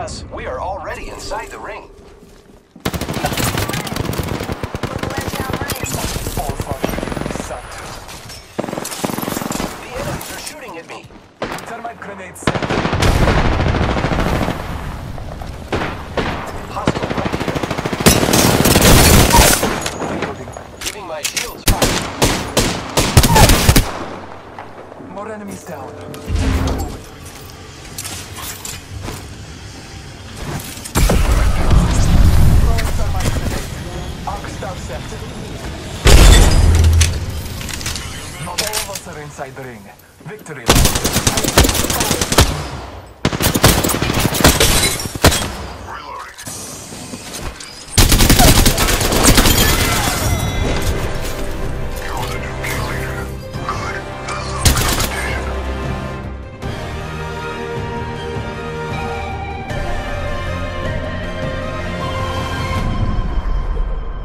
us, we are already inside the ring. All functions sucked. The enemies are shooting at me. Thermite grenade. Hostile right here. Giving my shields fire. More enemies down. Arc. Not all of us are inside the ring. Victory